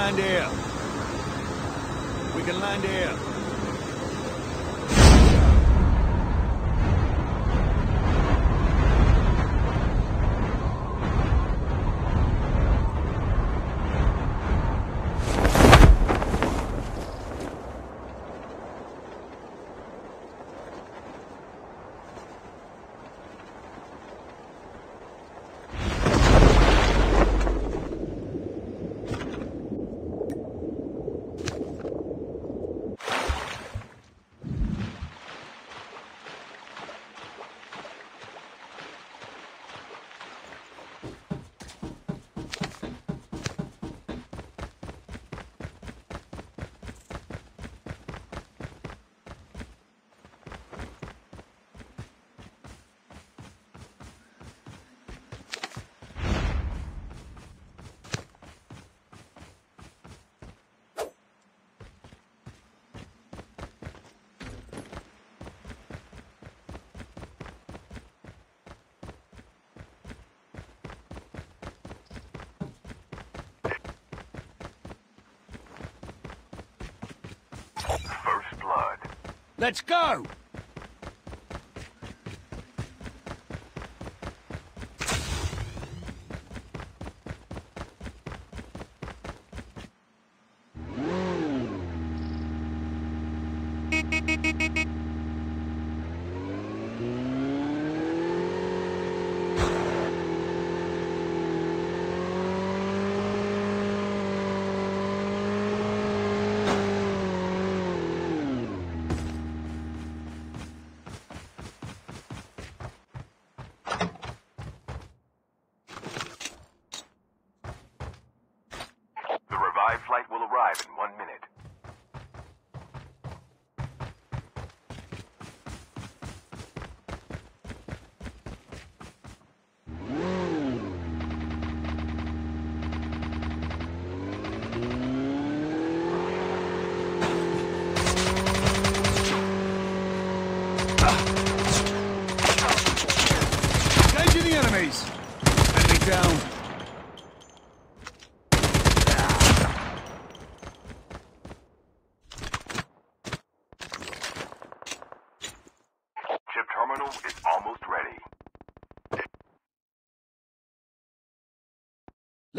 behind air. Let's go!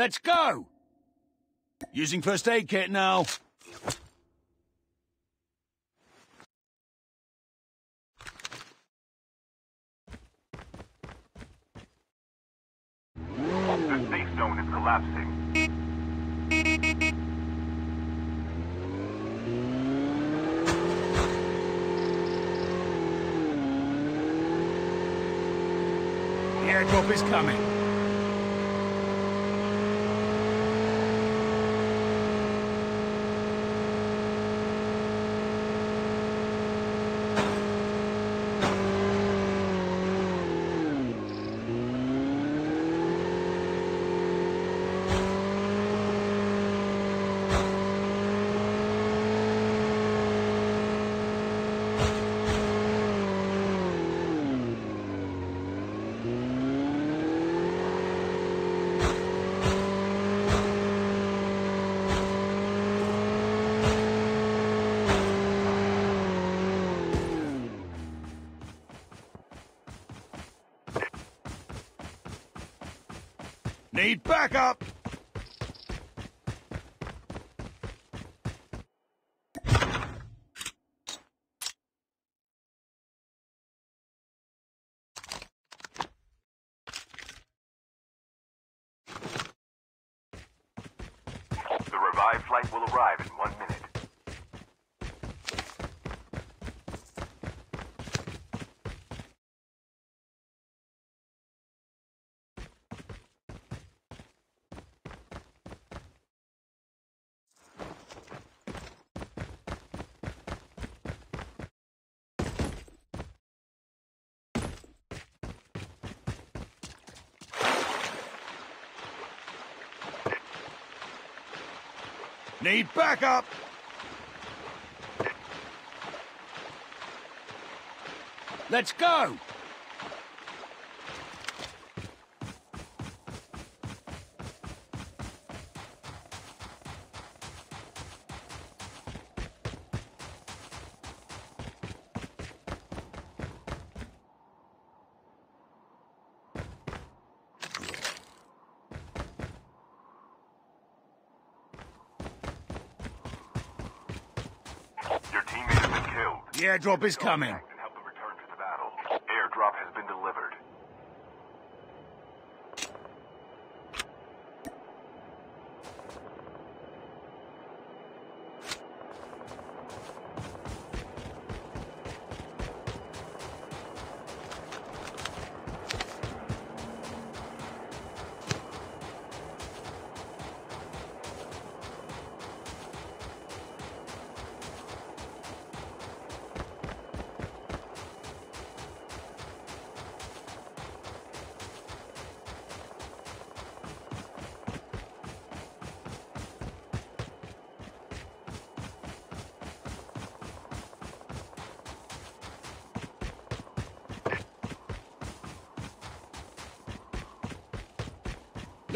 Let's go! Using first aid kit now. back up. Need backup! Let's go! airdrop is coming.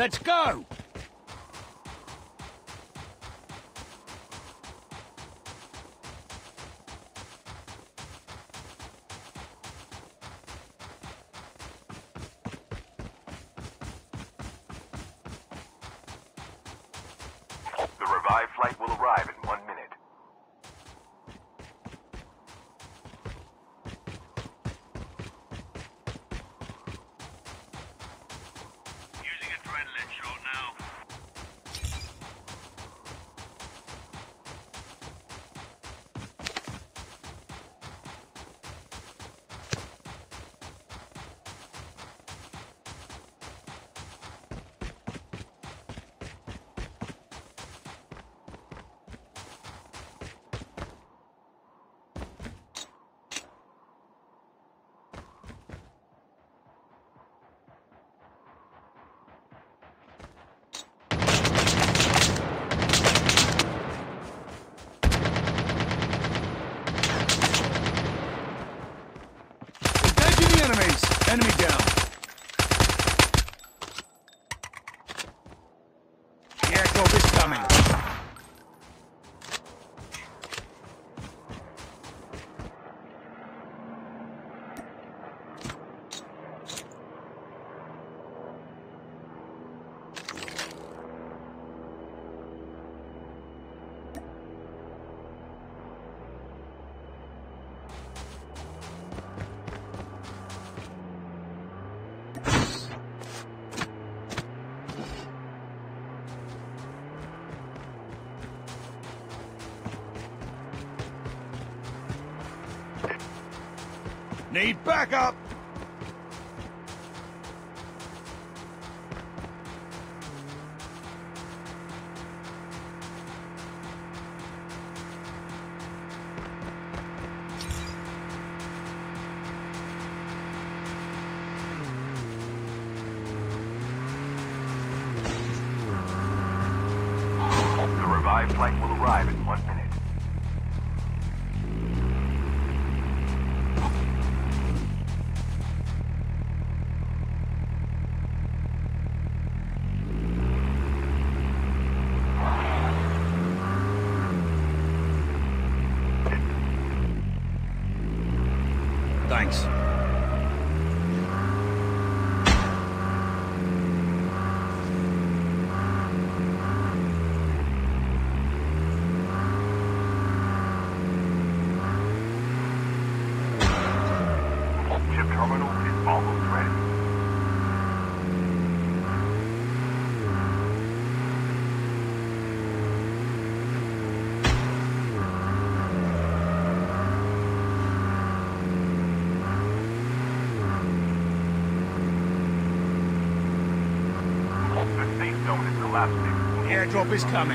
Let's go! The revived flight will arrive Need backup! He's coming.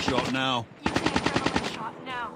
shot now. You can't have a shot now.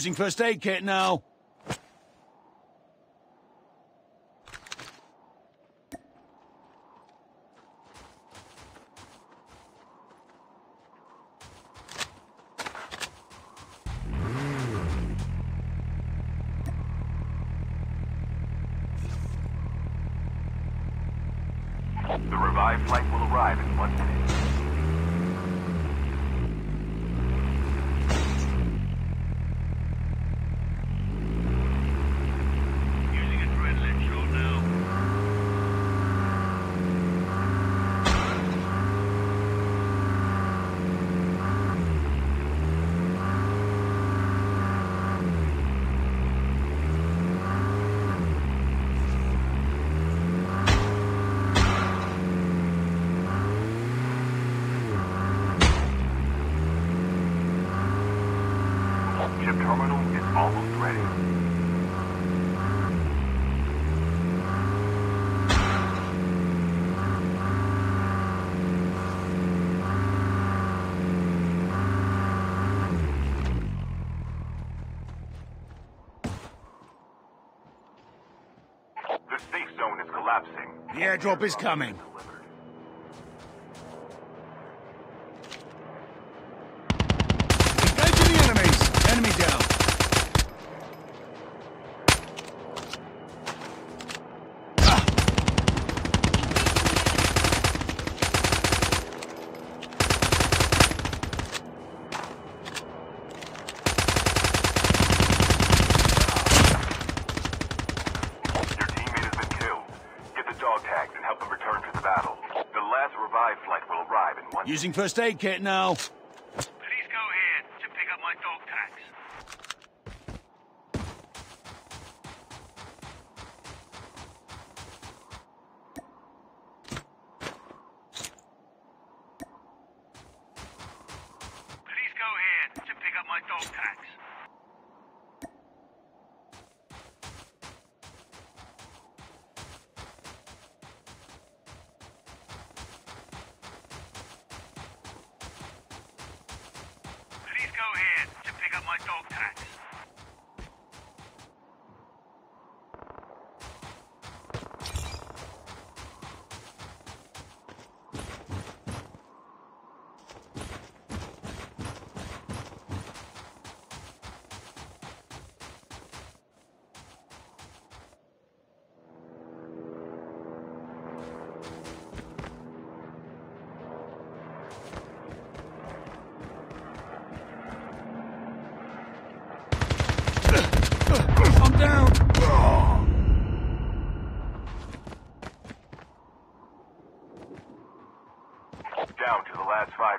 using first aid kit now. airdrop is coming. Using first aid kit now. down to the last five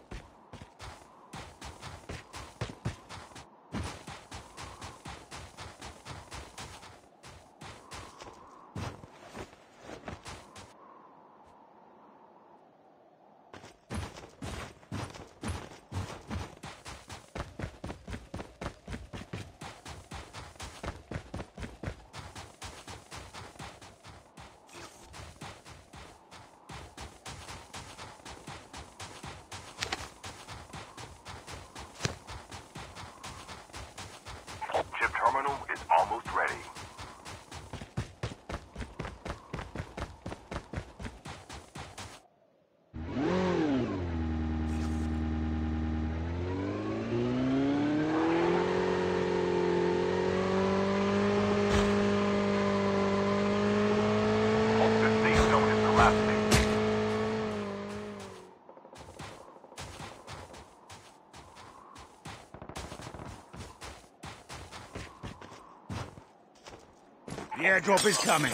airdrop is coming.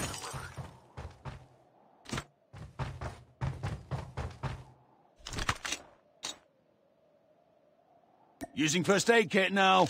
Using first aid kit now.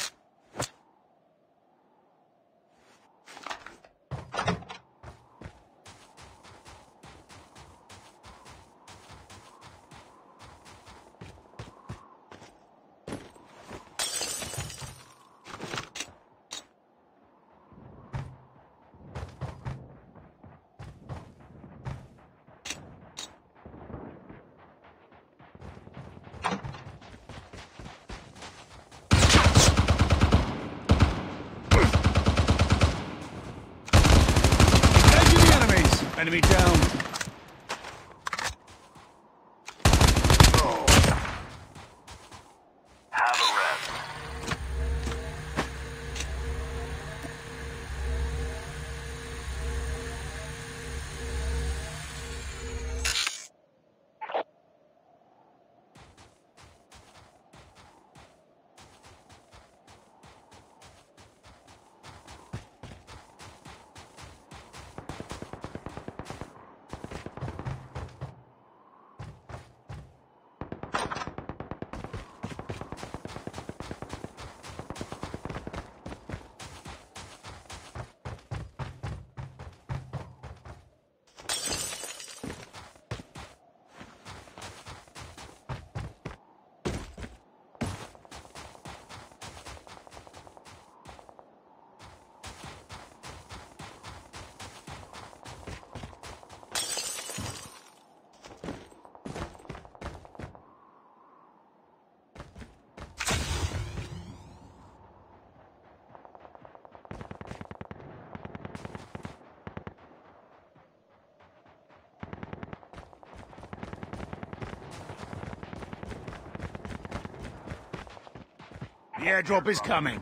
airdrop is coming.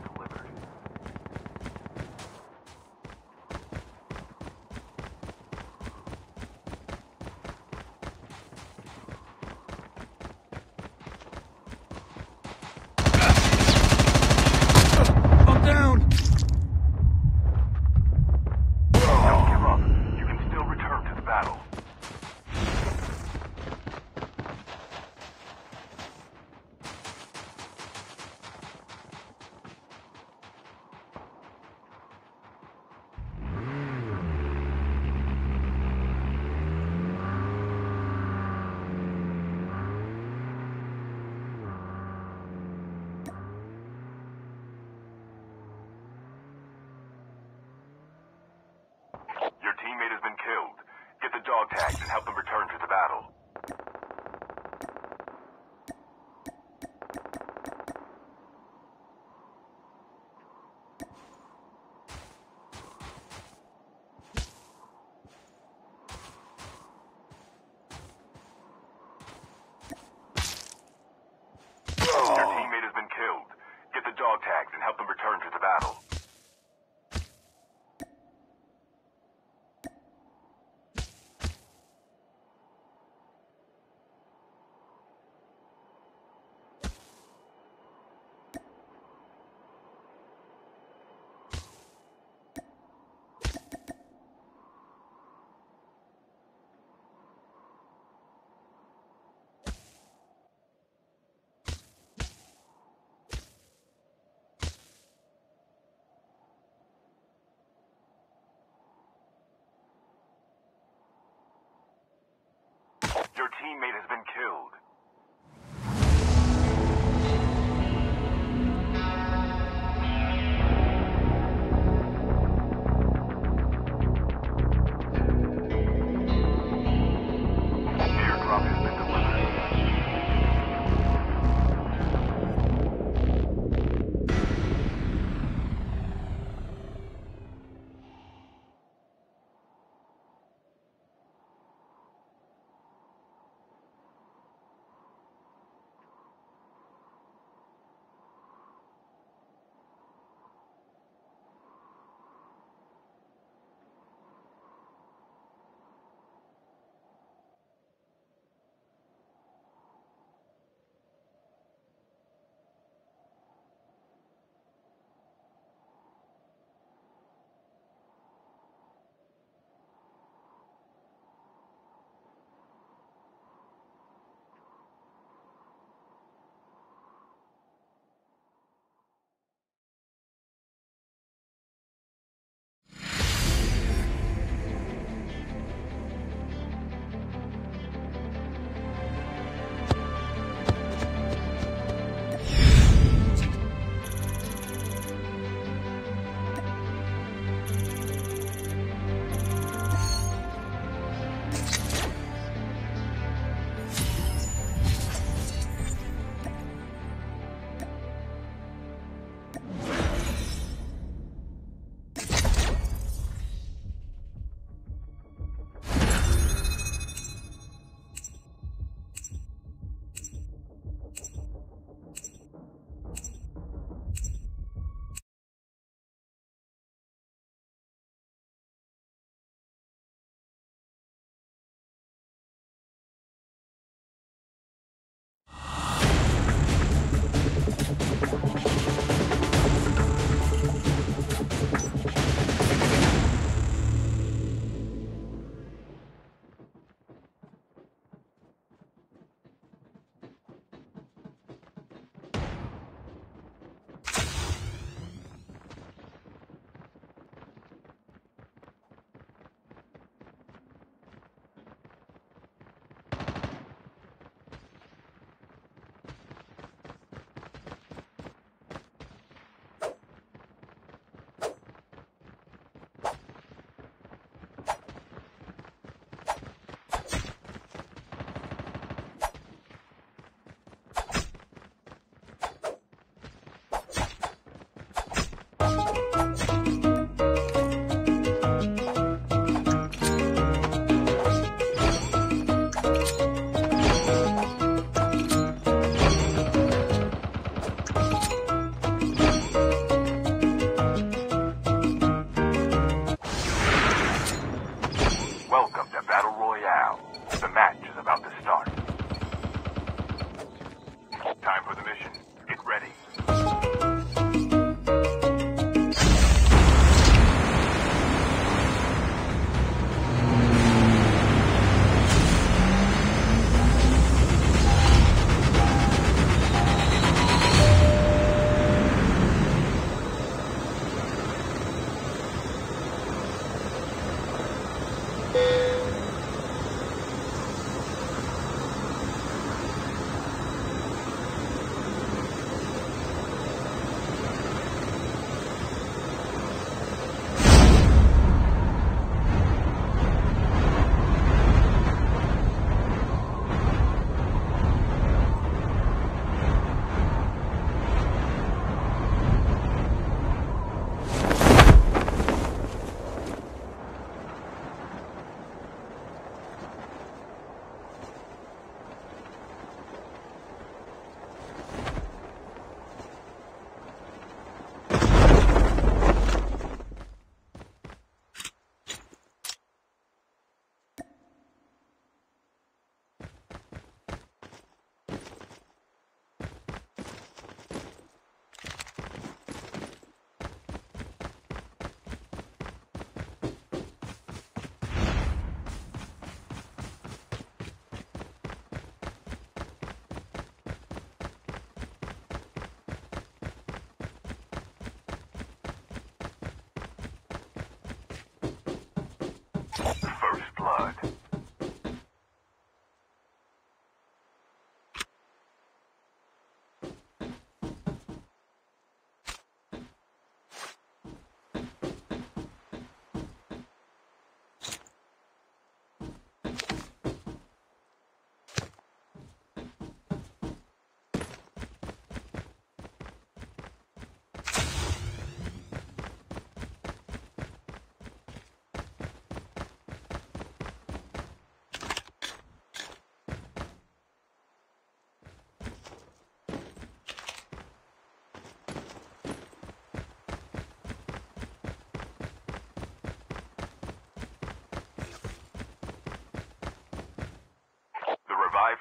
Your teammate has been killed.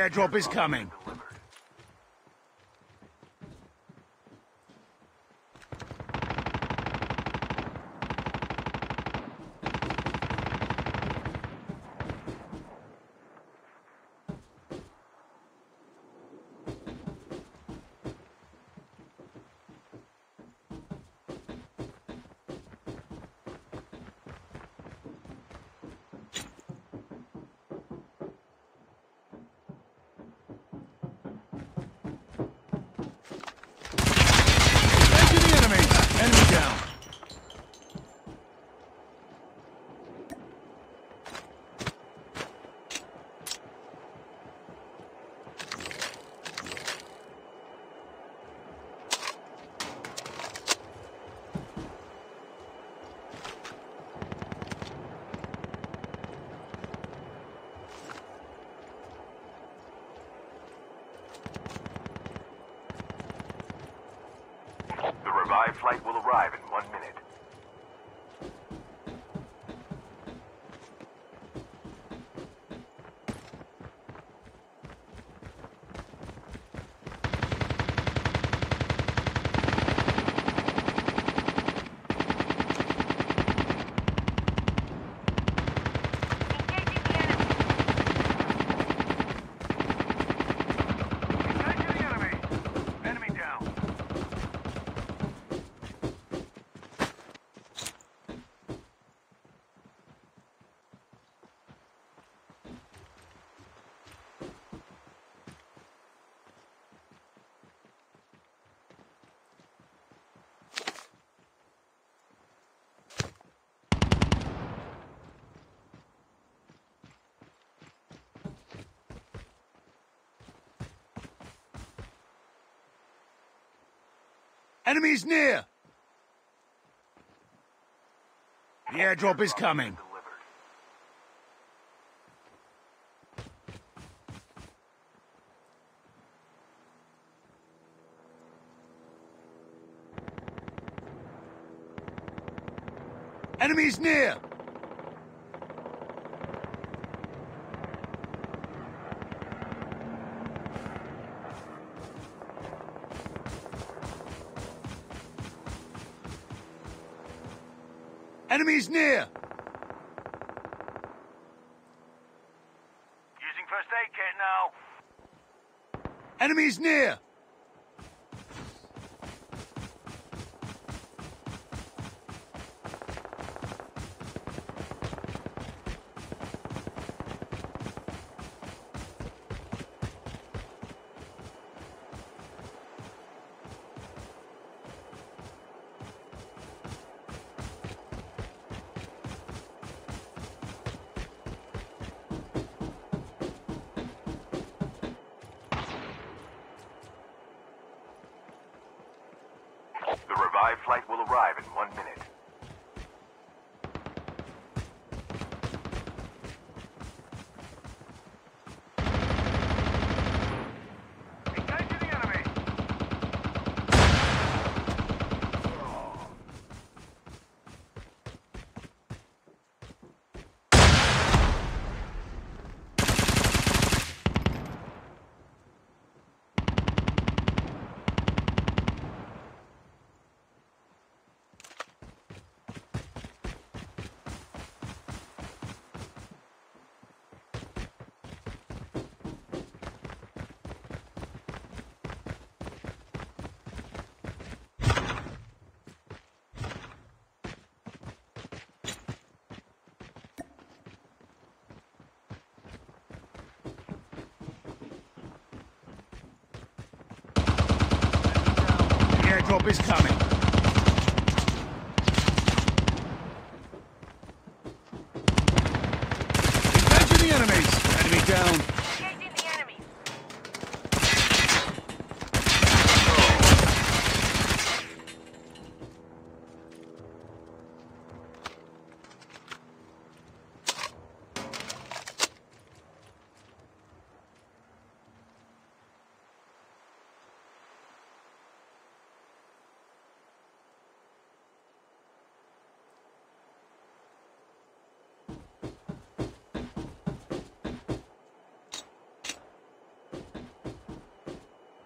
airdrop is coming. Enemies near. The airdrop is coming. Enemies near. Enemies near. Using first aid kit now. Enemies near.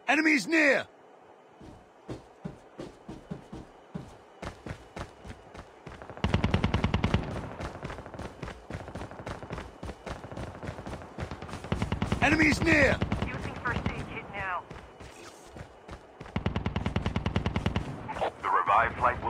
Enemies near! Enemies near! Using first aid kit now. The revived flight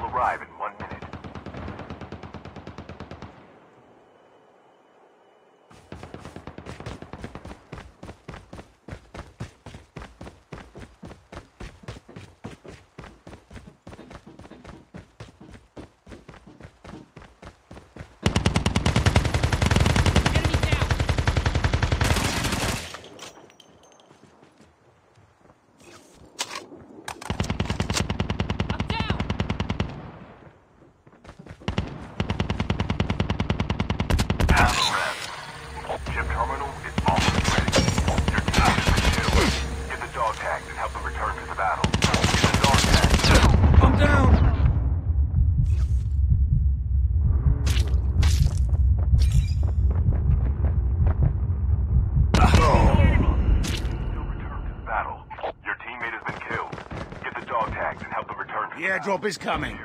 airdrop is coming.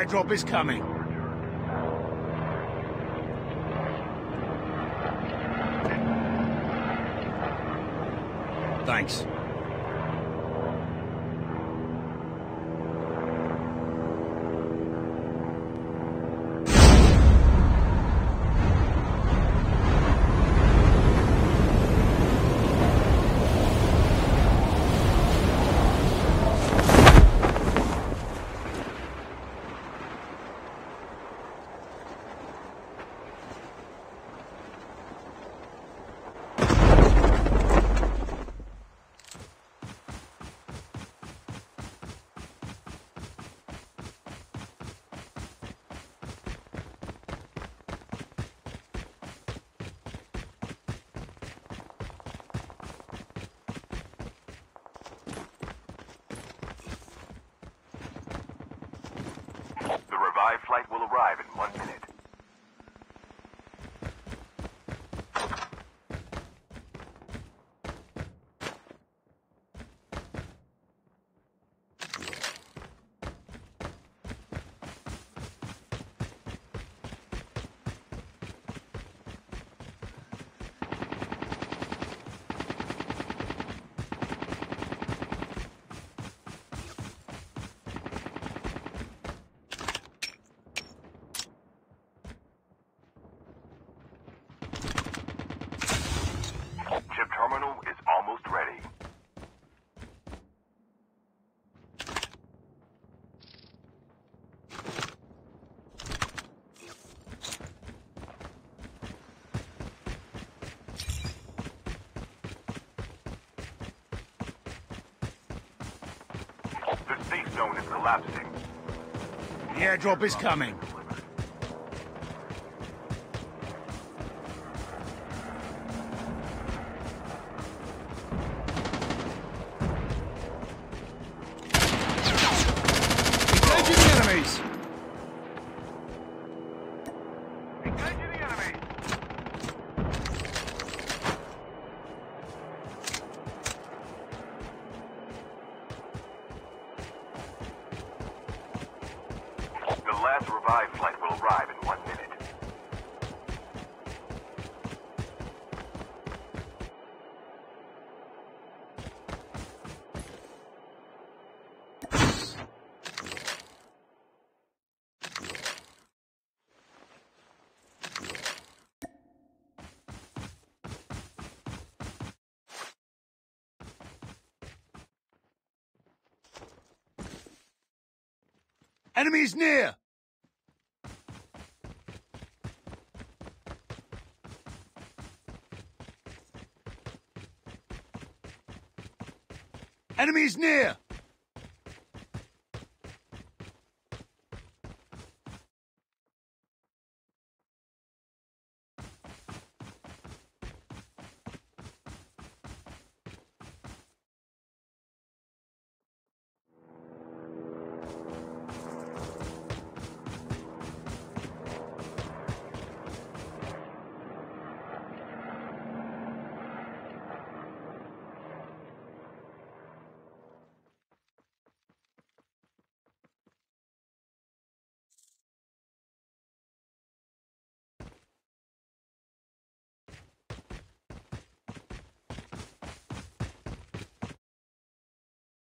airdrop is coming. Thanks. collapsing. The airdrop is coming. Enemies near! Enemies near!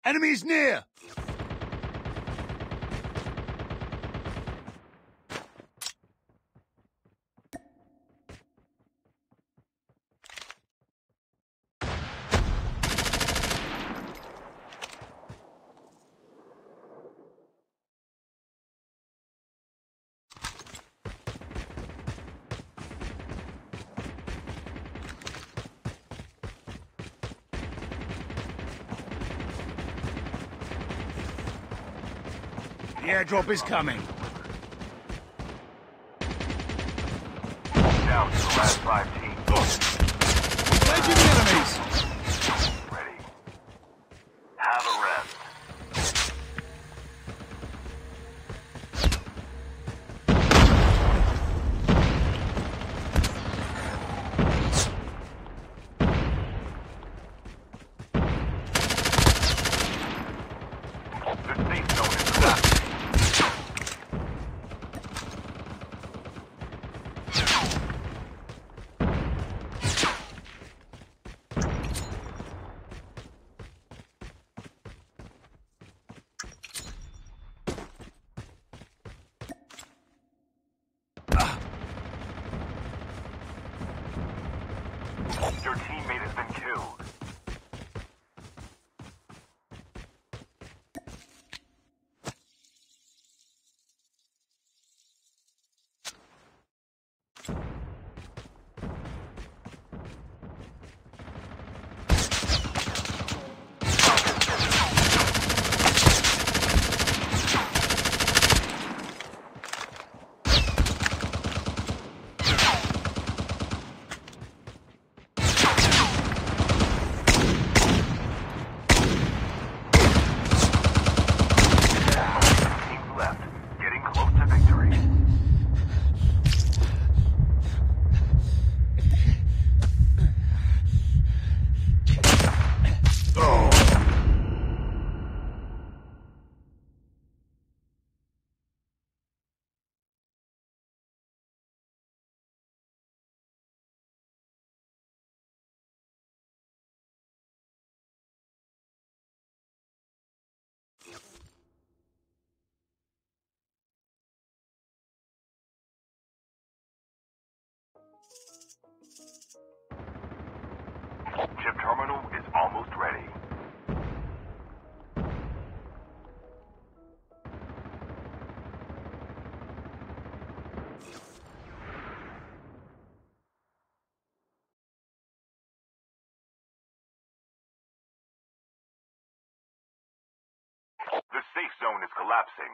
Enemies near! airdrop is coming. Zone is collapsing.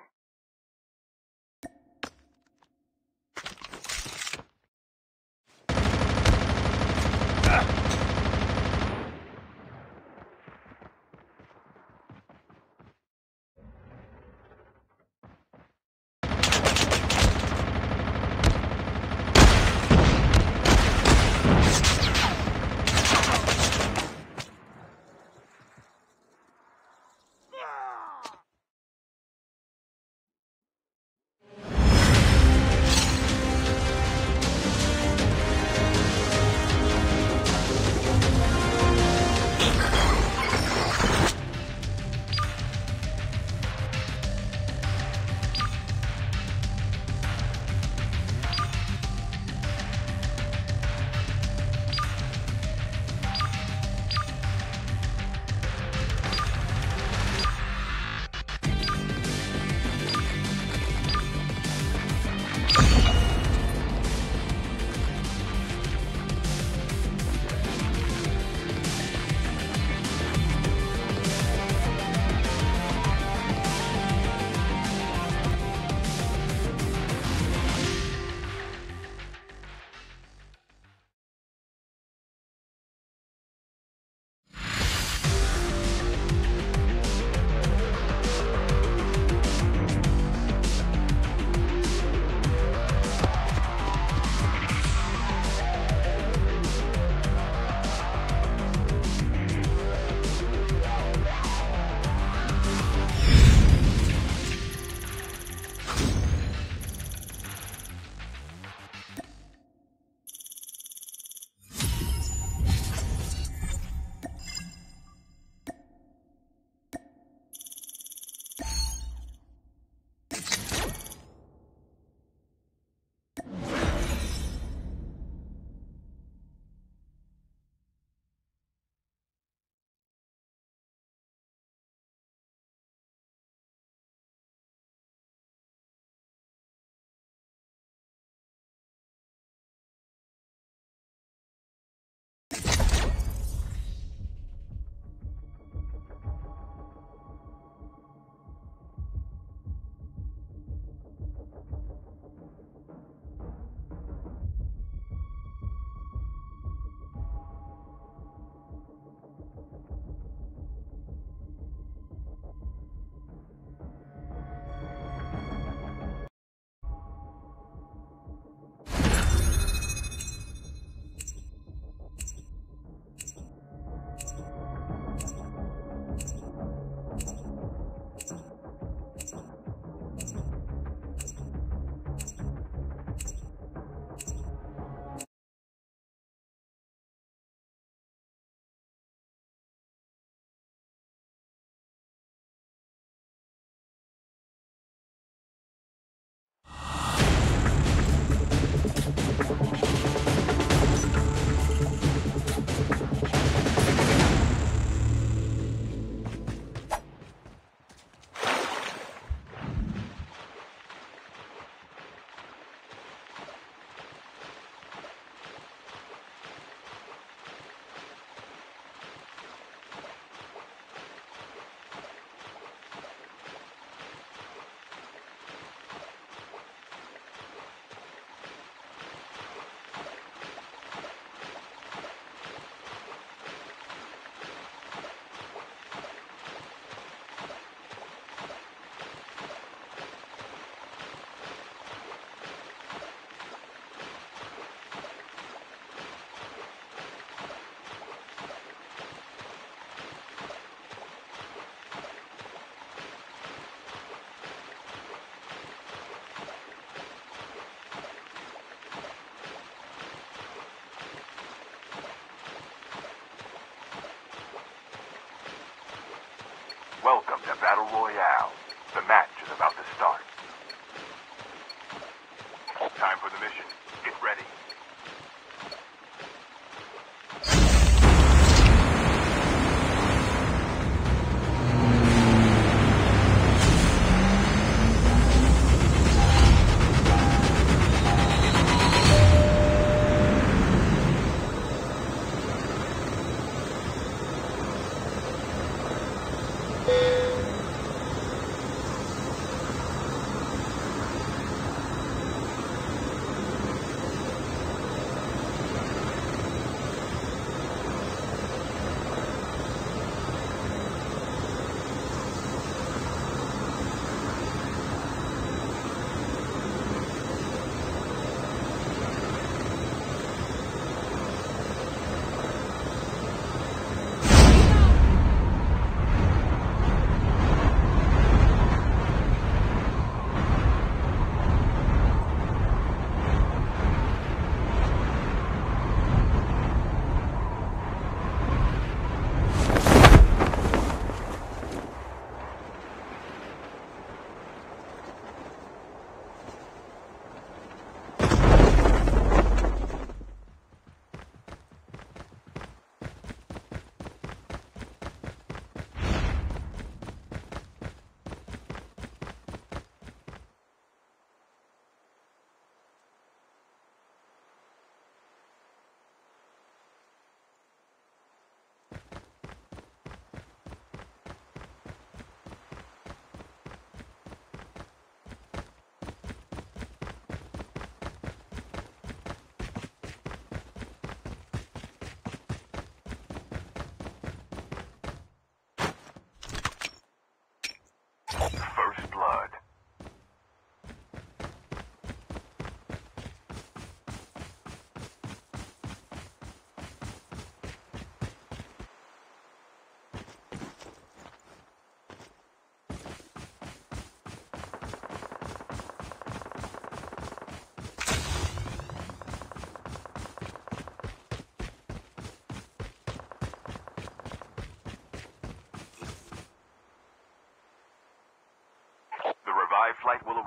Welcome to Battle Royale.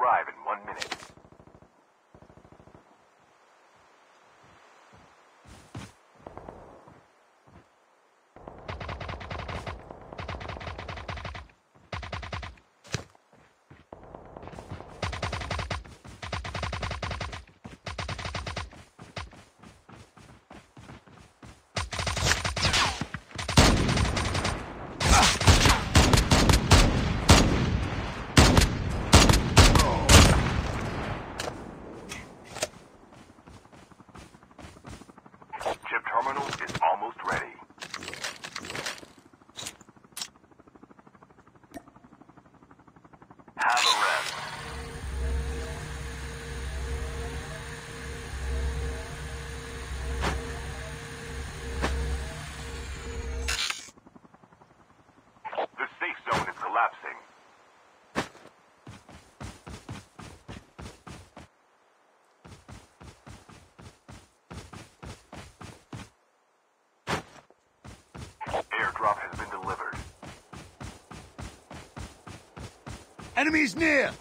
Arrive in one minute. Chip terminal is almost ready. Have a rest. The safe zone is collapsing. Airdrop has been delivered. Enemies near!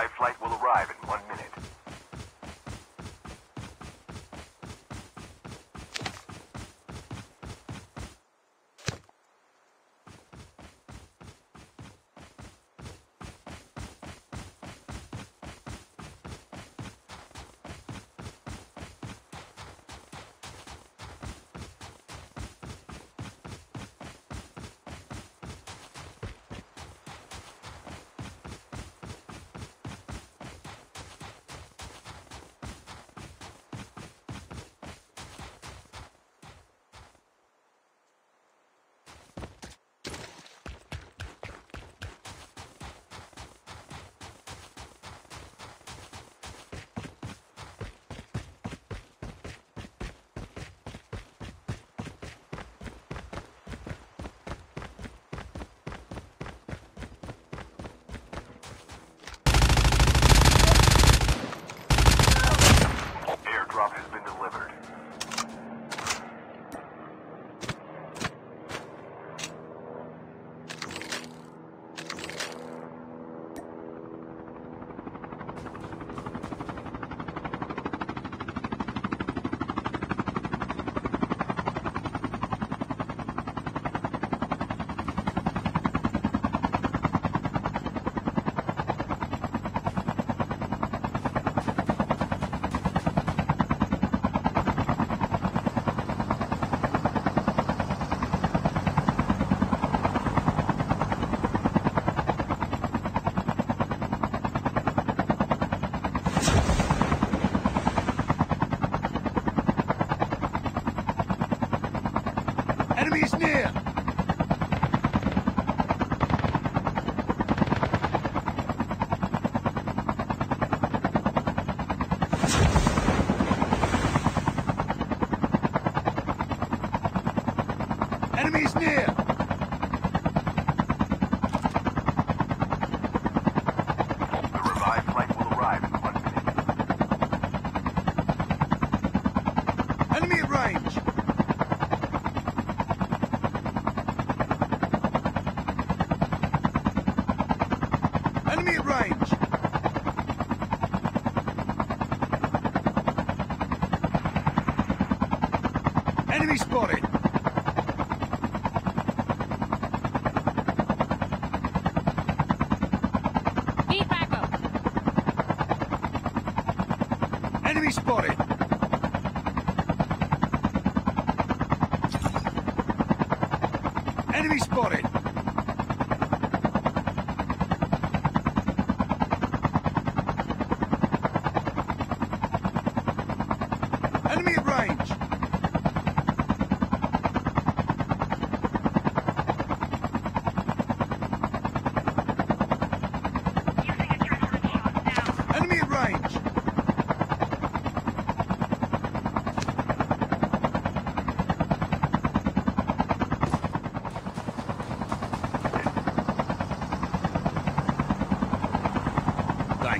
Revived flight will arrive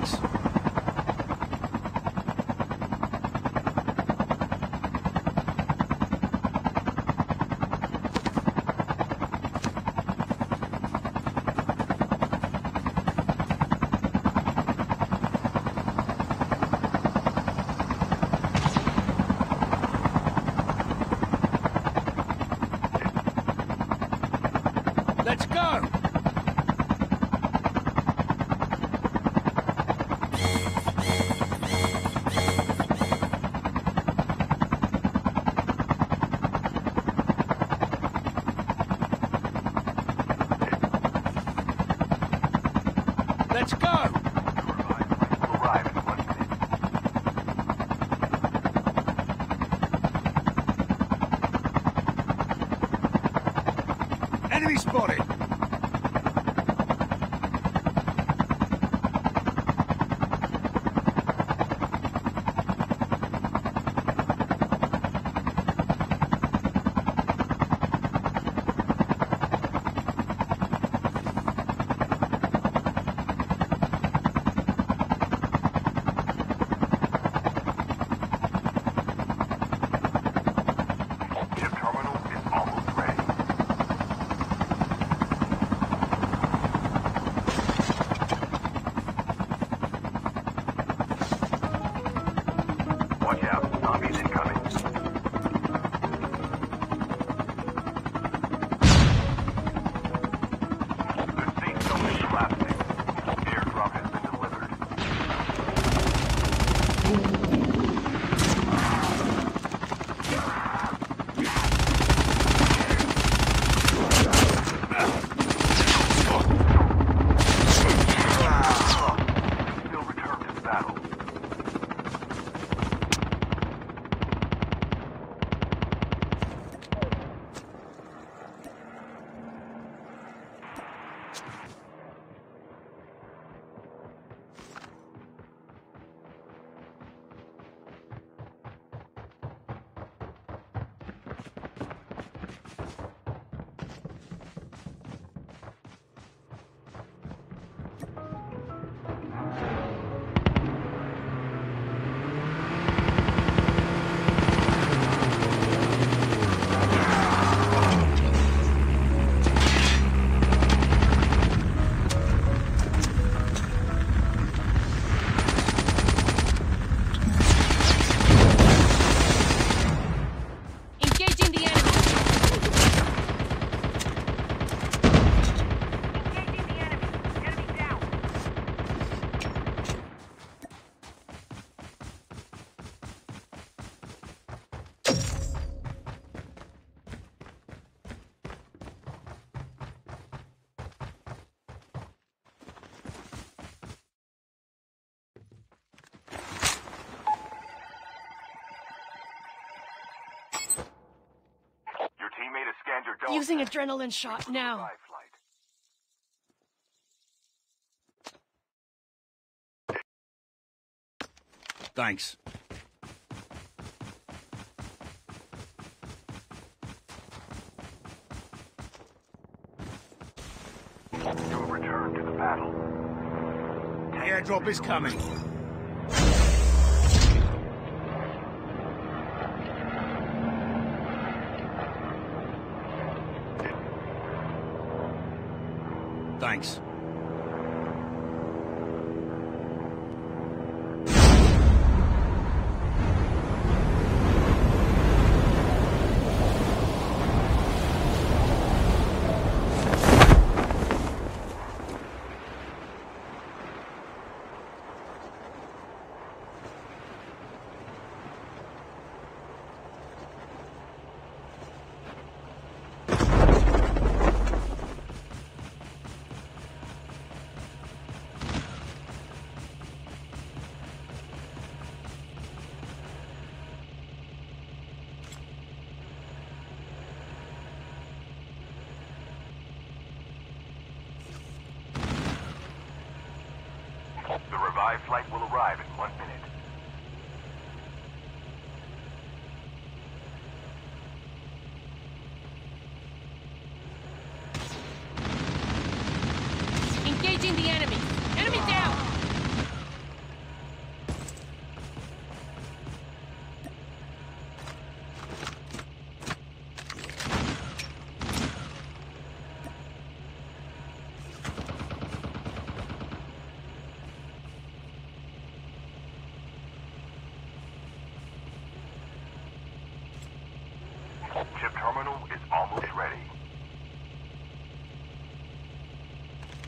Thanks. his. Using adrenaline shot now. Thanks. You return to the battle. The airdrop is coming.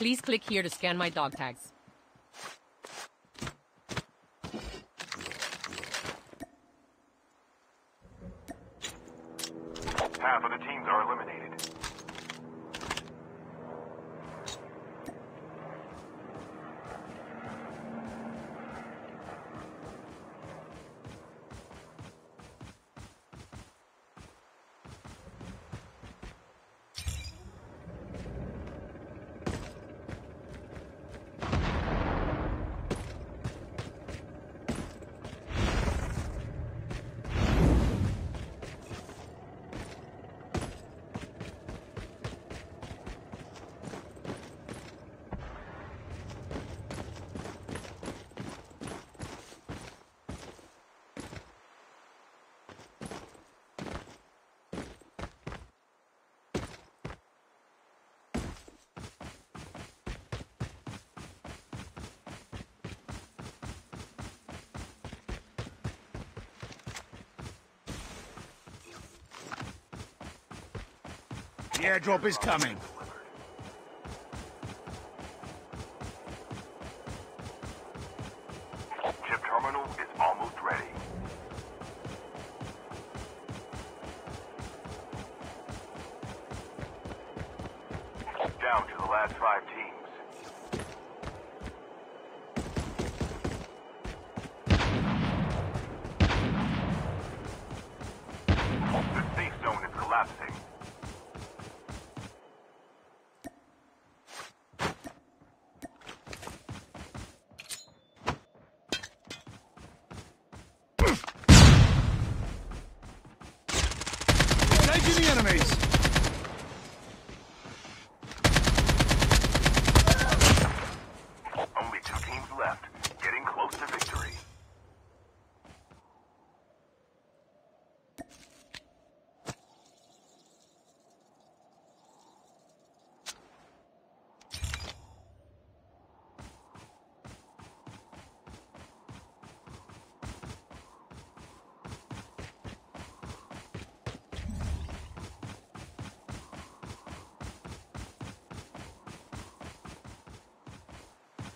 Please click here to scan my dog tags. airdrop is coming.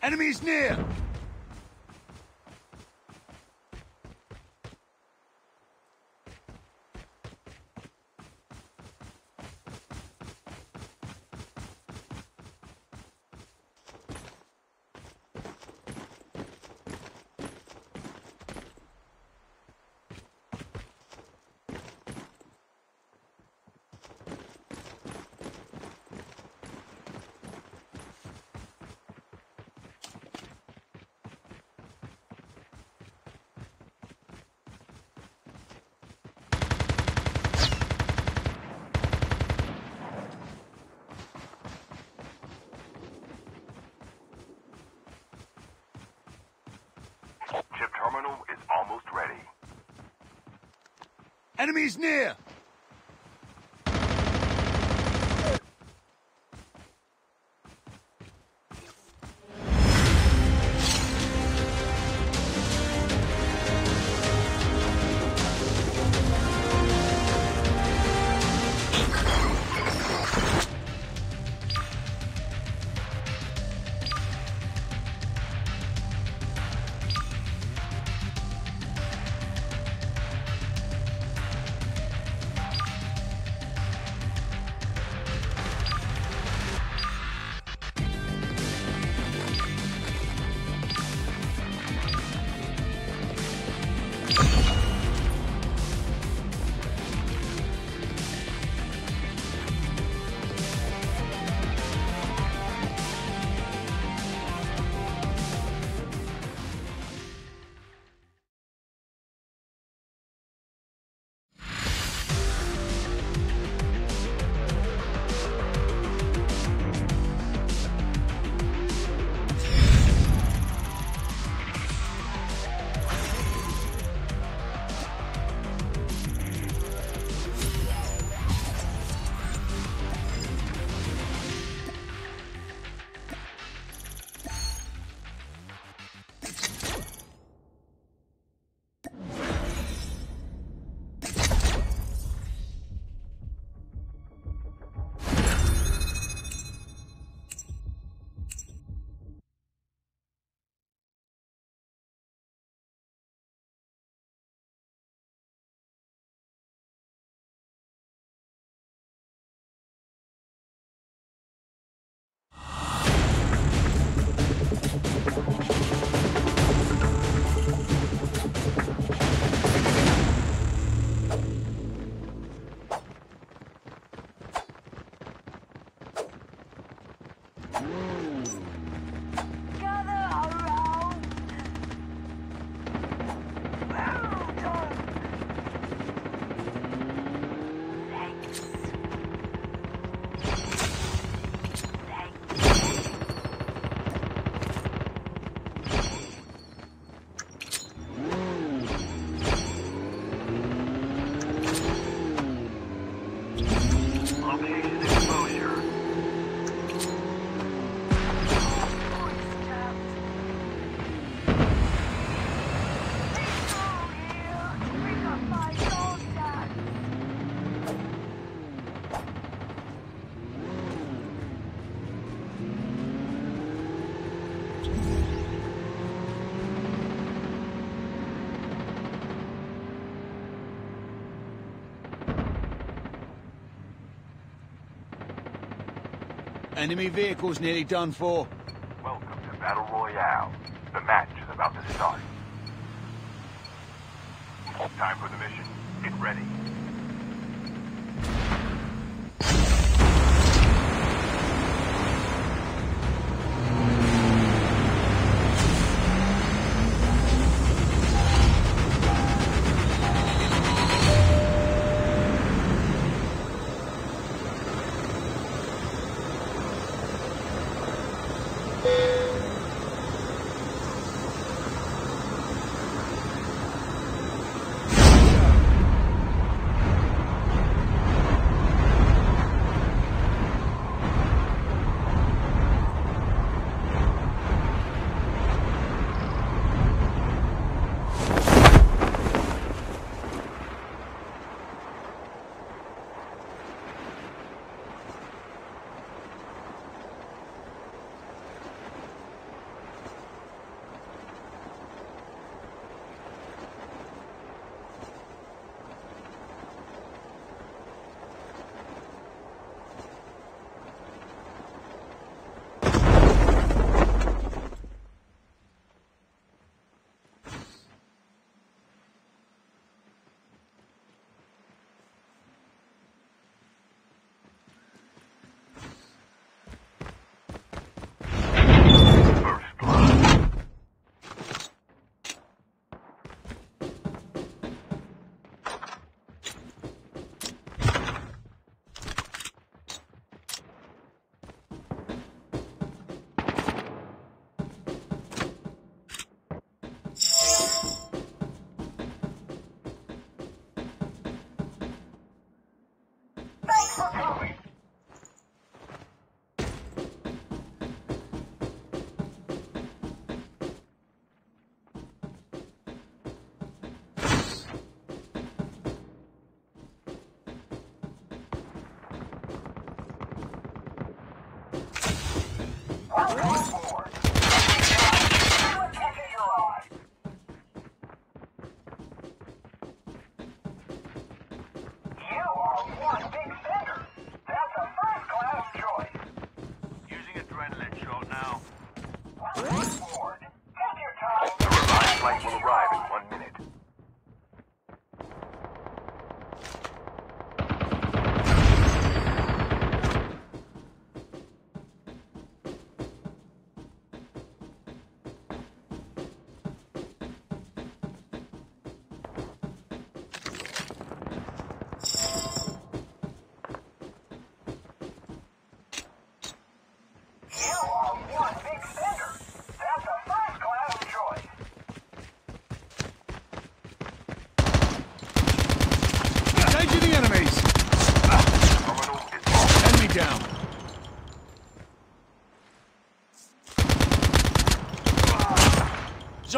Enemies near! Enemies near! Enemy vehicle's nearly done for. Welcome to Battle Royale. The match is about to start. Time for the mission. Get ready.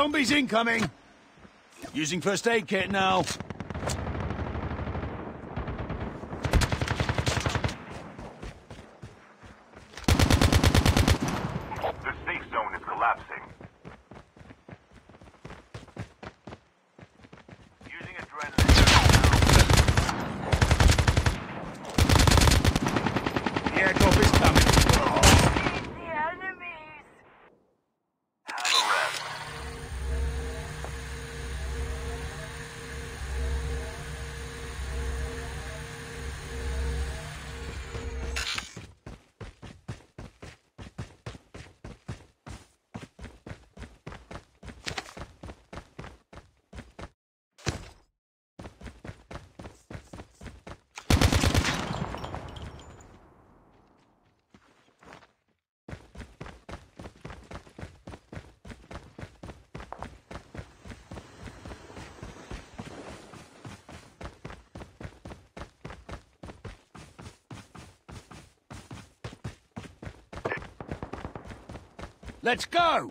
Zombies incoming! Using first aid kit now. Let's go!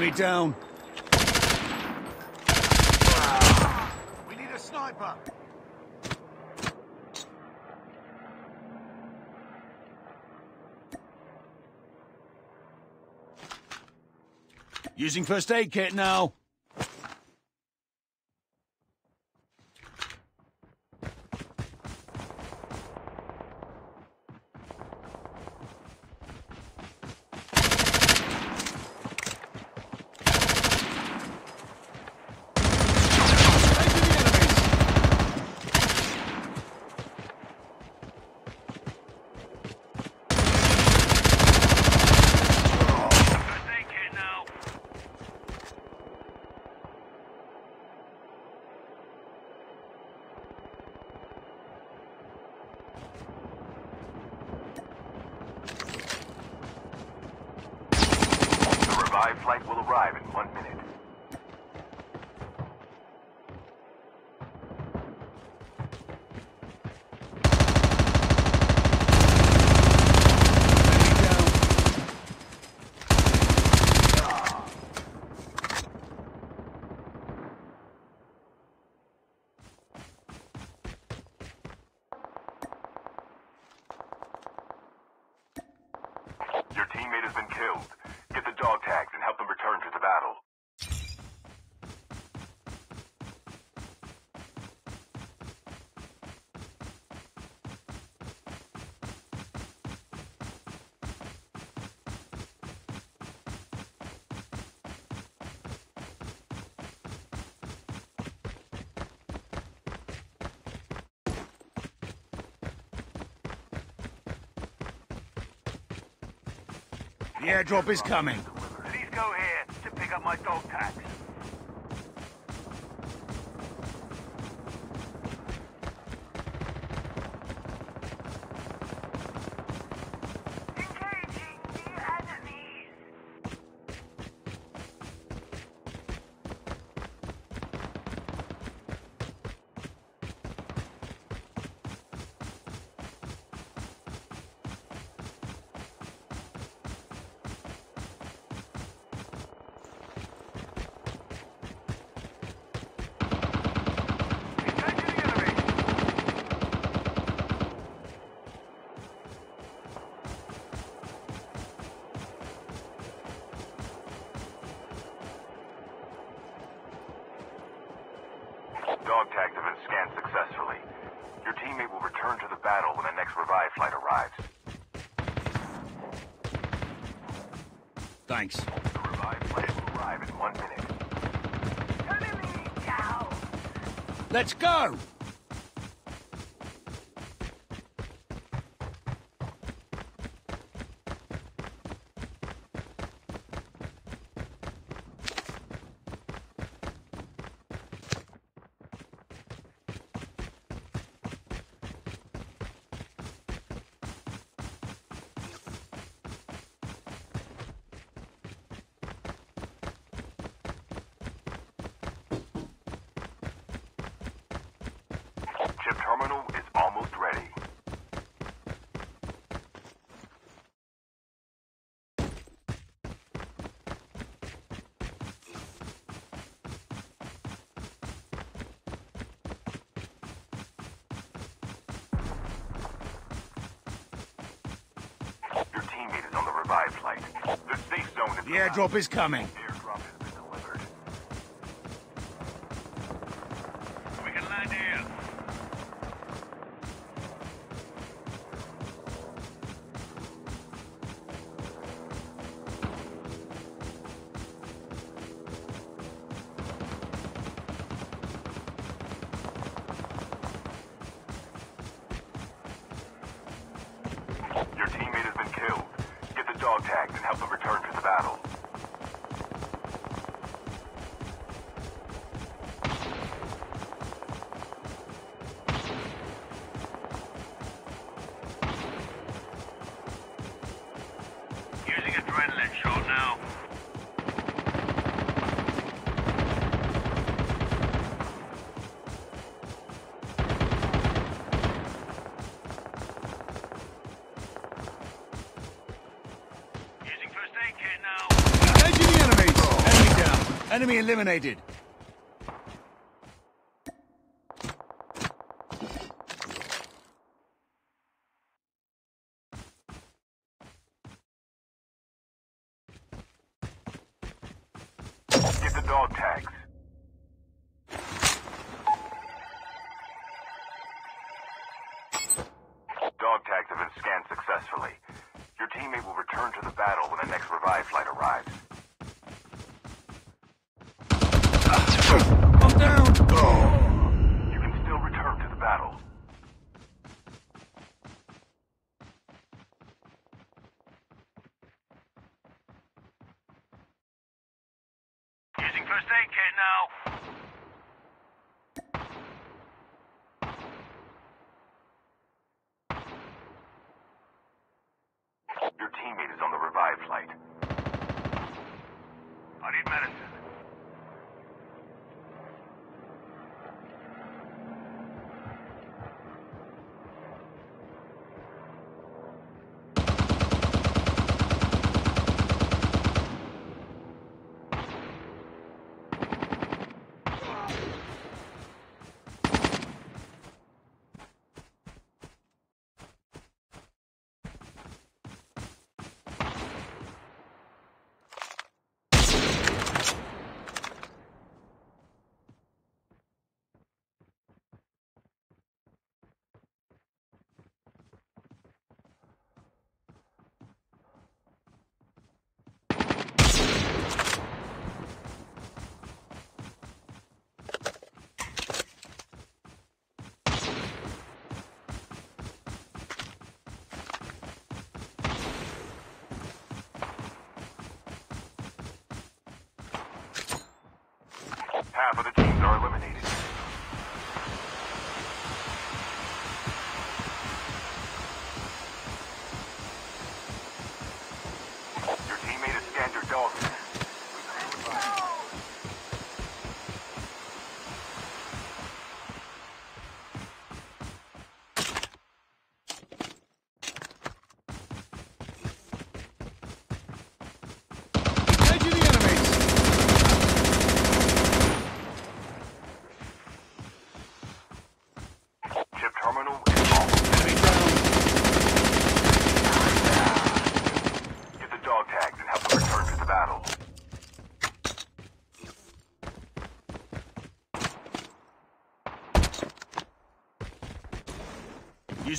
Enemy down. We need a sniper. Using first aid kit now. airdrop is coming. Please go here to pick up my dog tags. Dog tags have been scanned successfully. Your teammate will return to the battle when the next revive flight arrives. Thanks. The revive flight will arrive in one minute. Let's go! airdrop is coming. eliminated.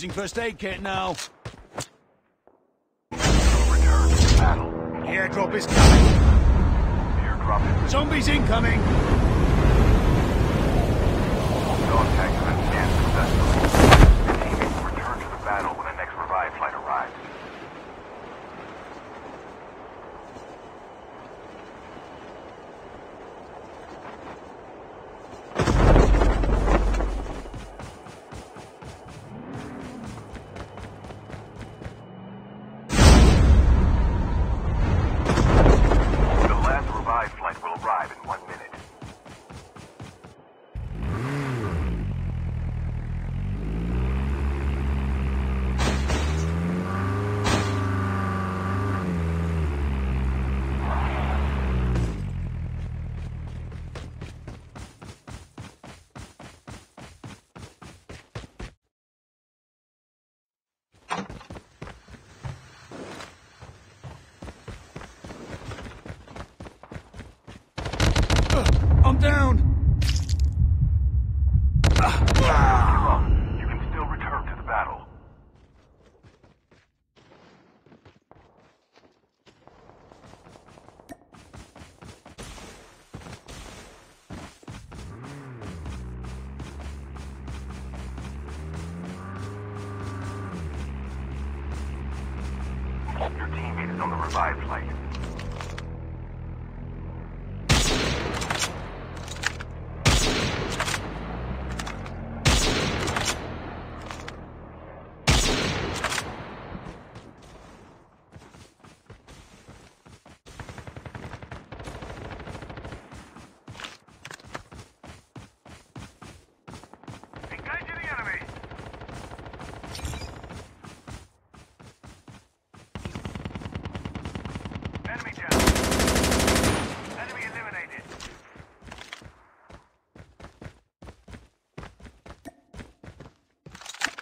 Using first aid kit now. Return to battle. Airdrop is coming. Airdrop is... Zombies incoming!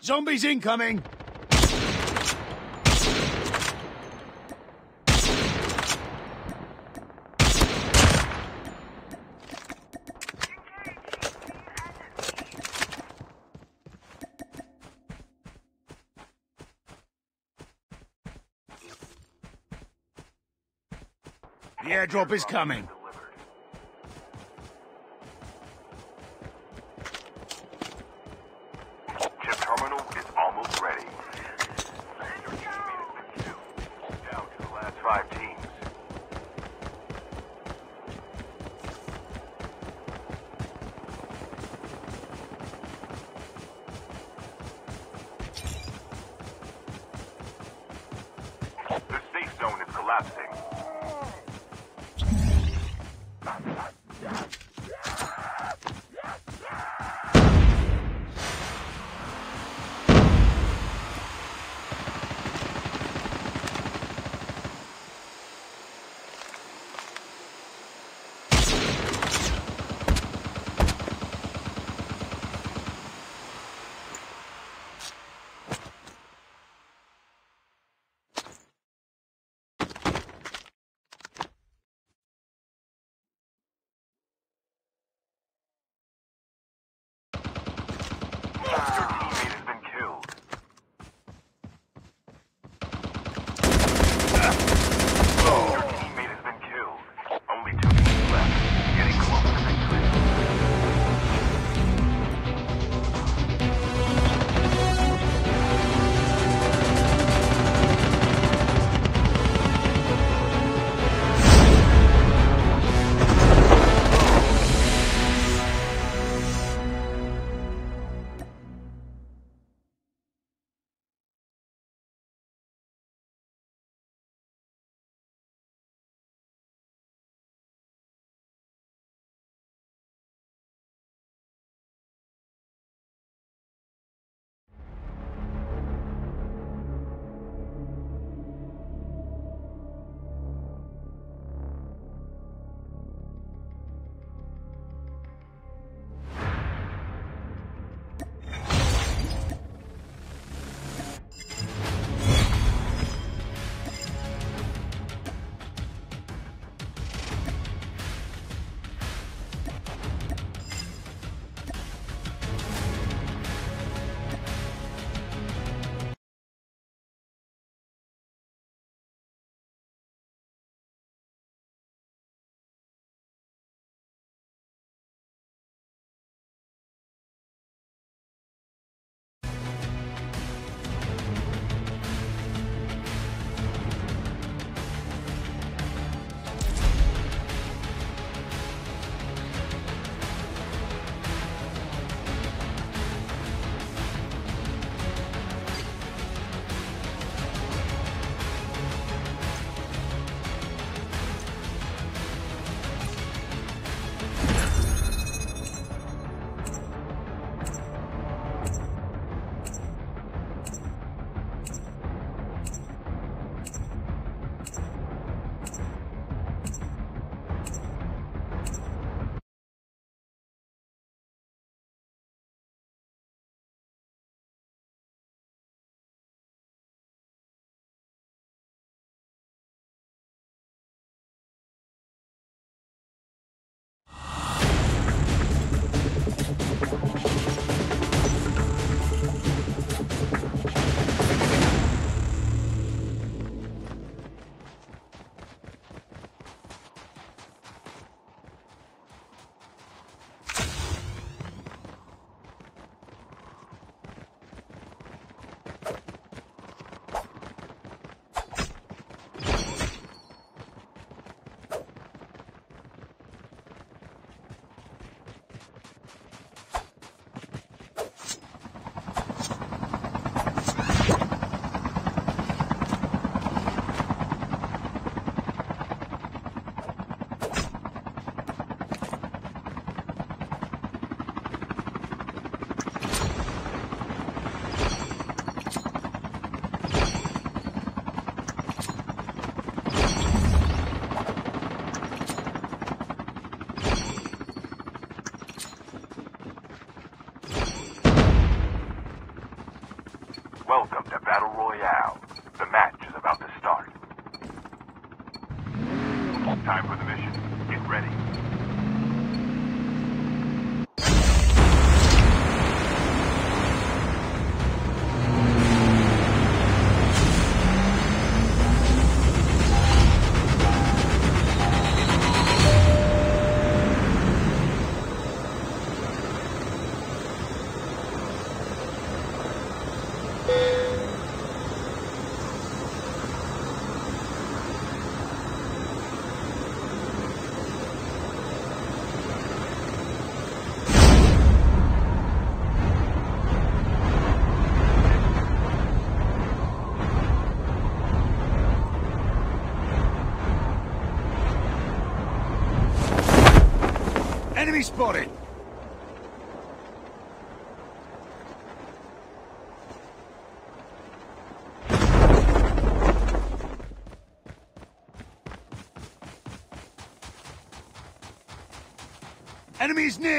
Zombies incoming! The airdrop is coming. Enemy spotted! Enemies near!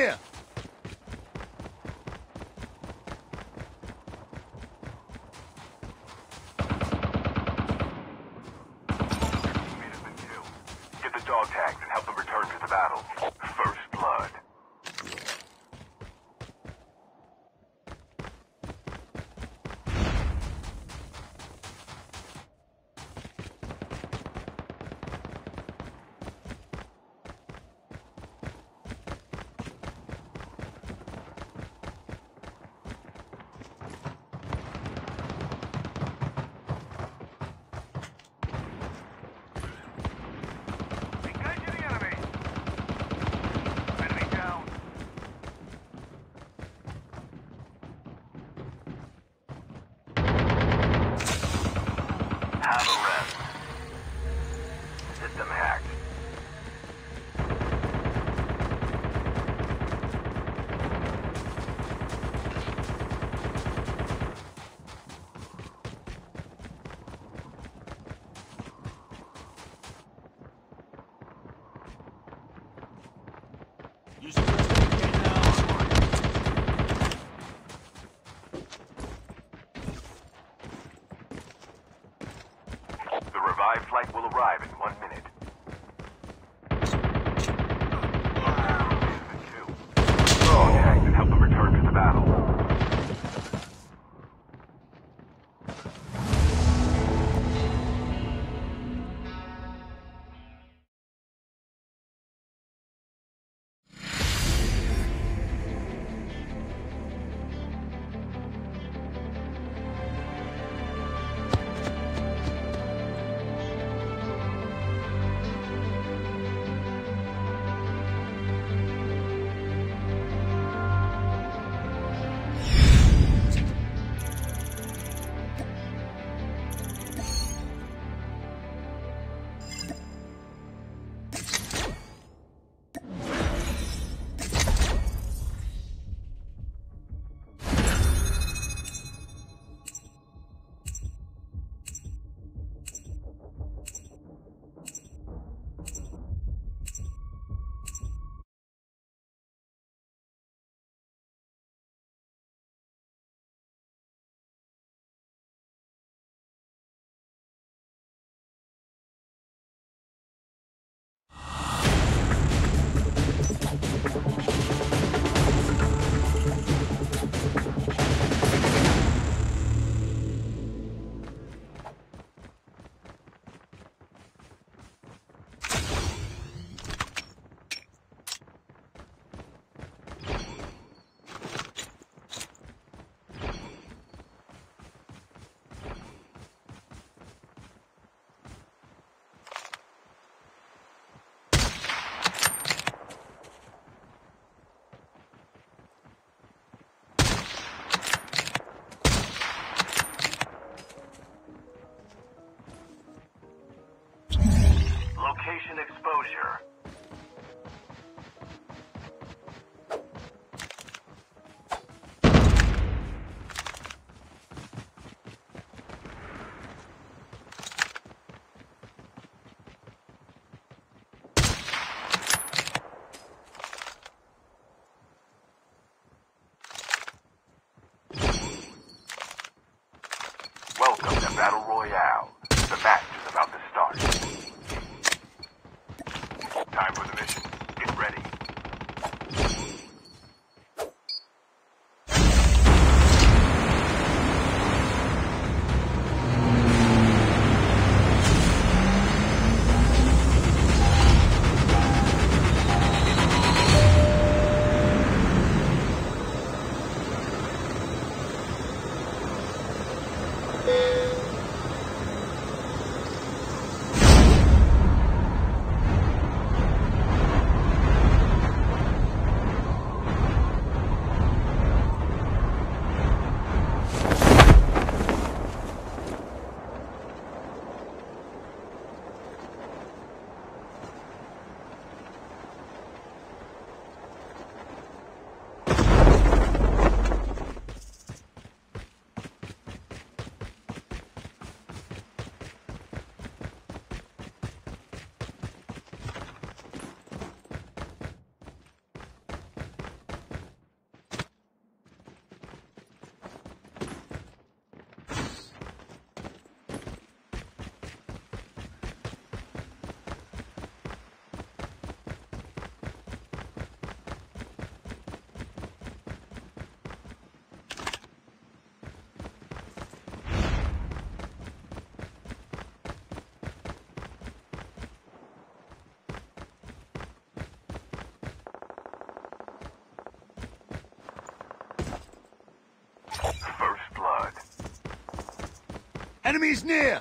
Enemies near!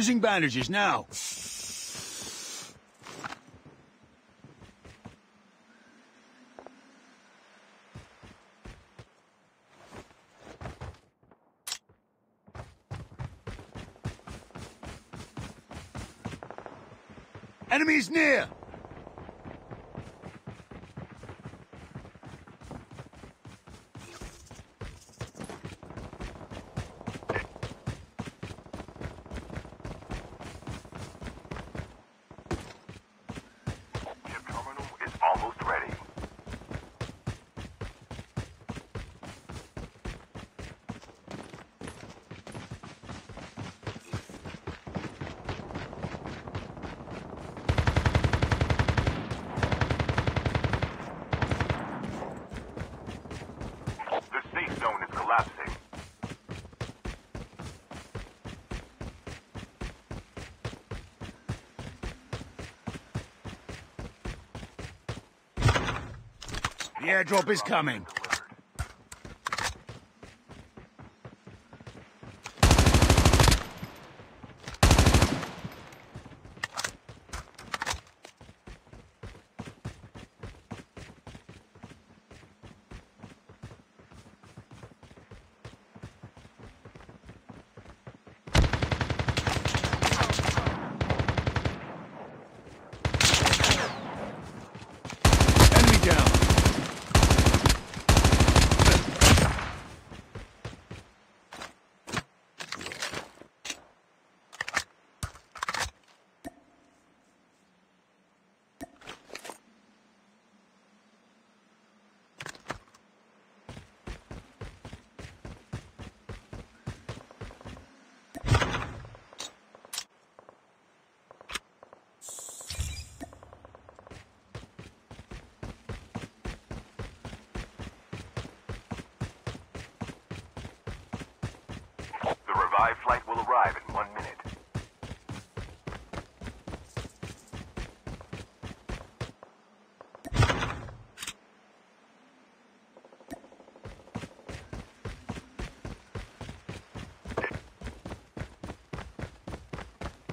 Using bandages now. Enemies near! airdrop is coming.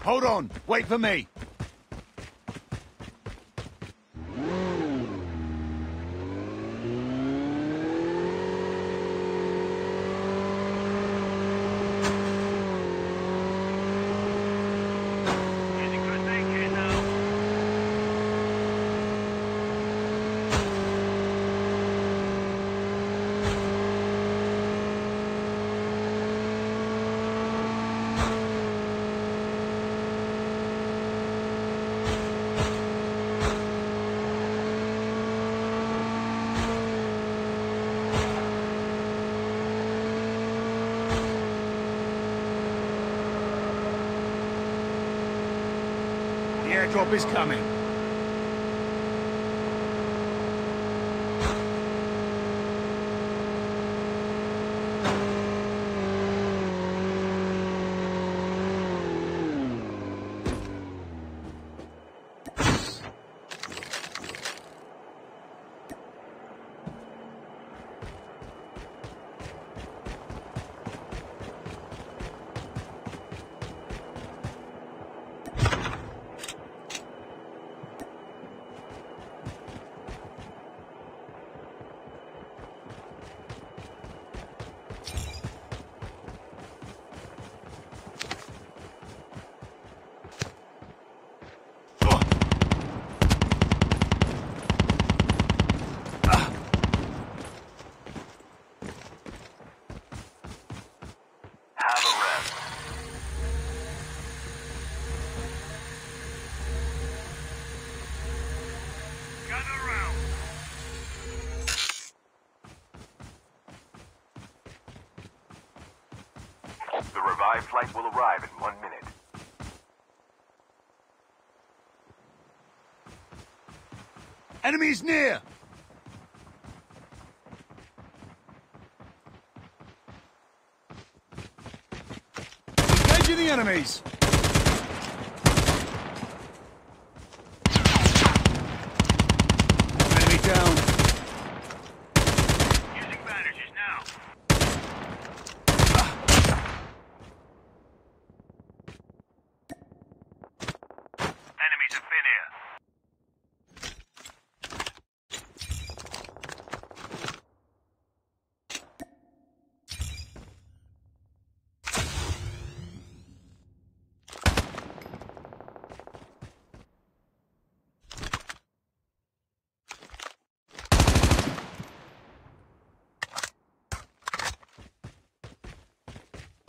Hold on. Wait for me. is coming. arrive in one minute. Enemies near! Engaging the enemies!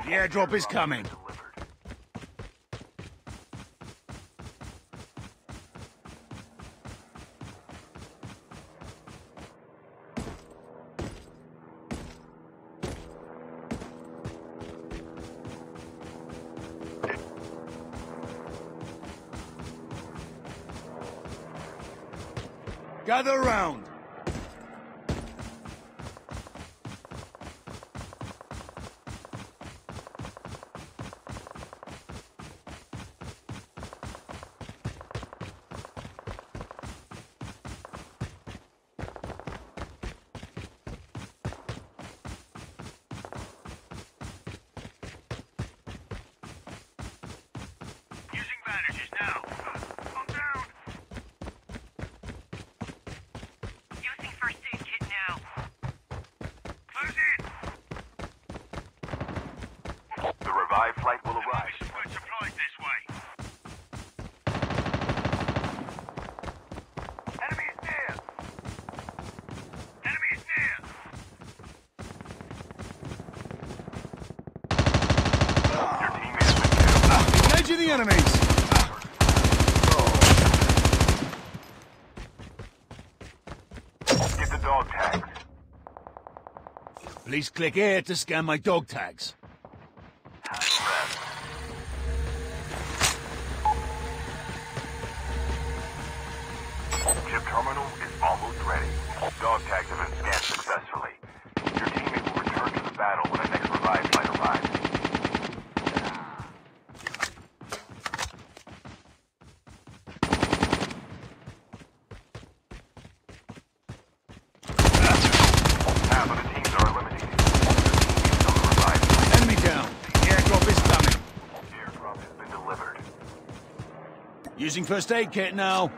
The airdrop is coming. Gather round. Please click here to scan my dog tags. first aid kit now.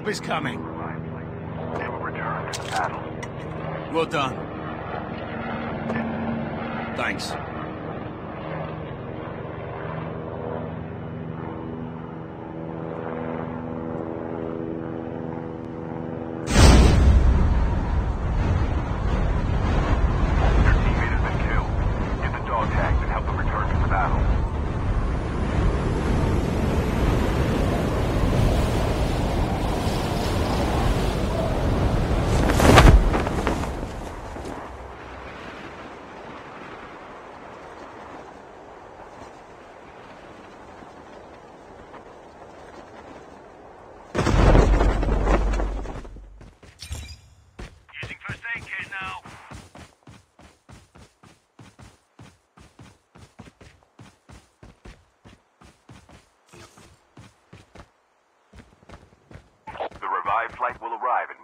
help is coming. They will return to the battle. Well done. Thanks. supply flight will arrive in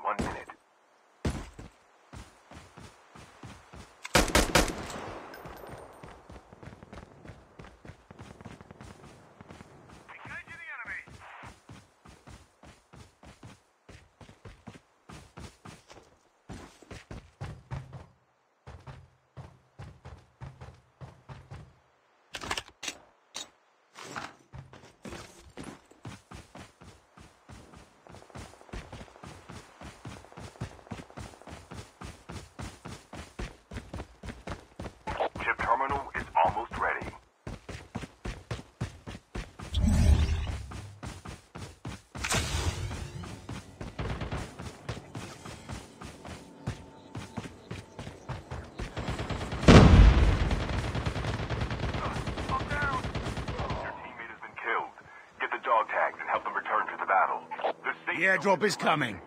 airdrop is coming.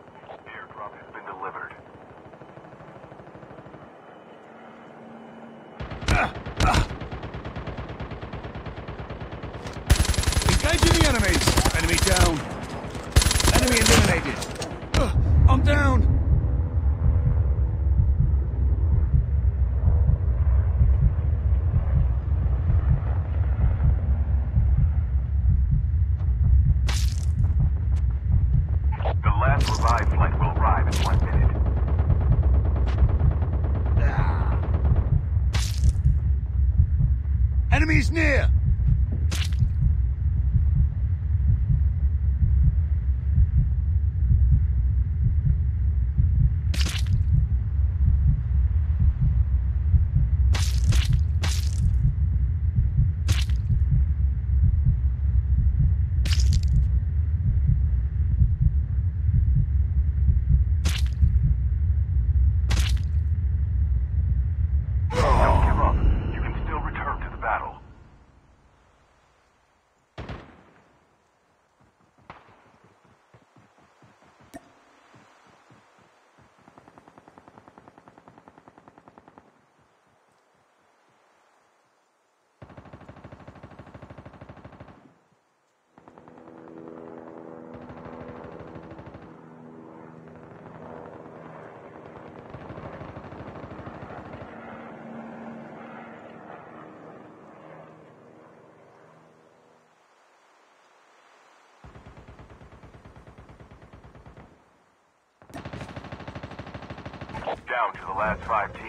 near! Last five teams.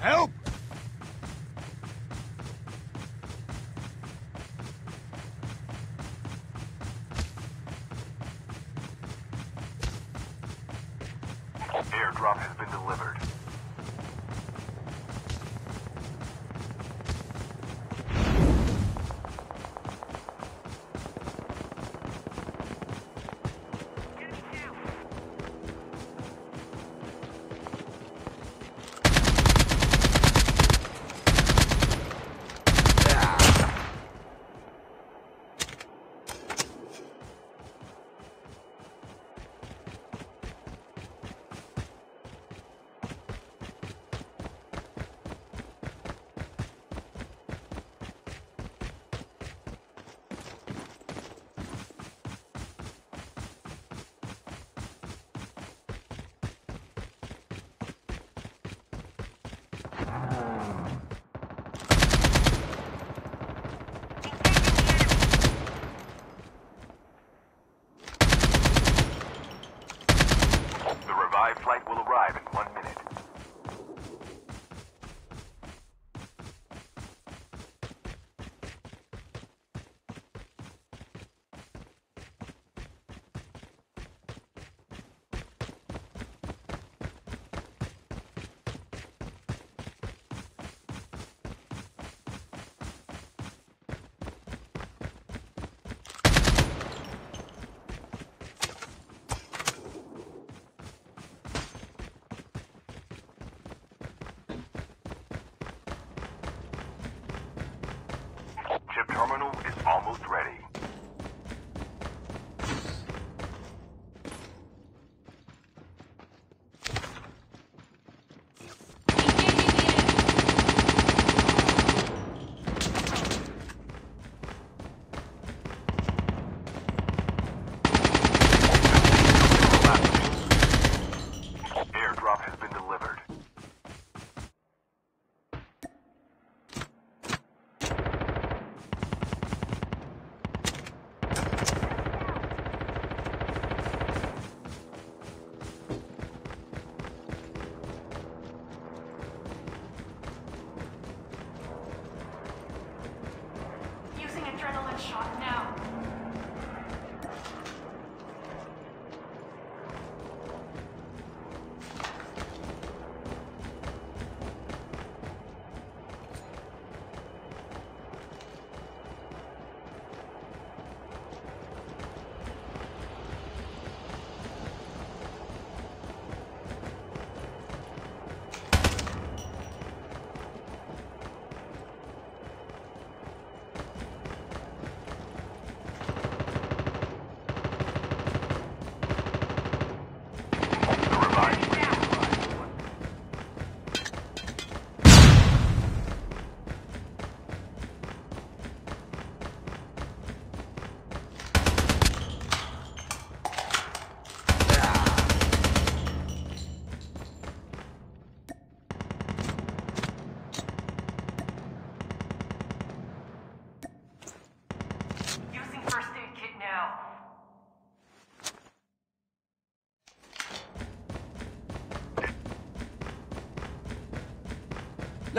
Help!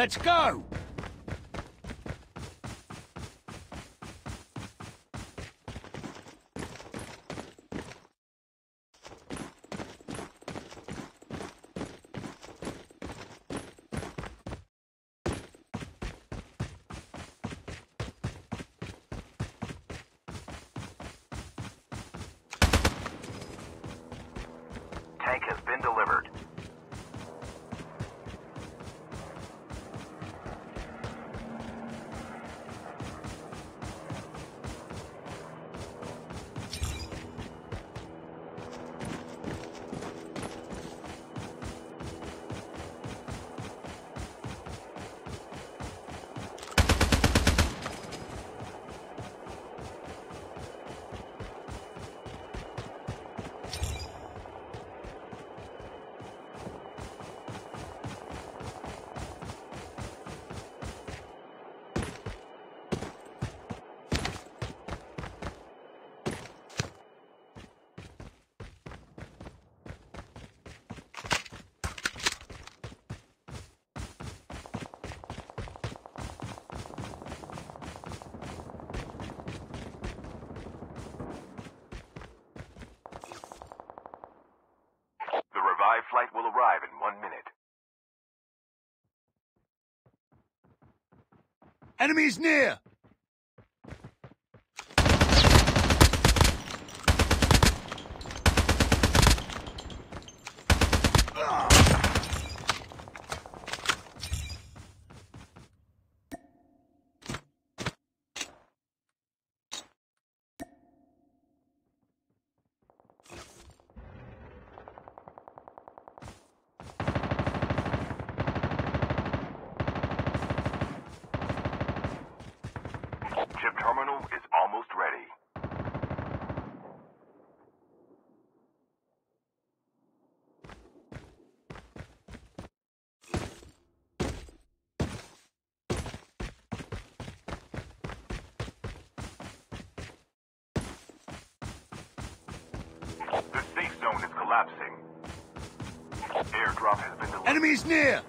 Let's go! Enemies near! Chip terminal is almost ready. The safe zone is collapsing. Airdrop has been delivered. Enemies near!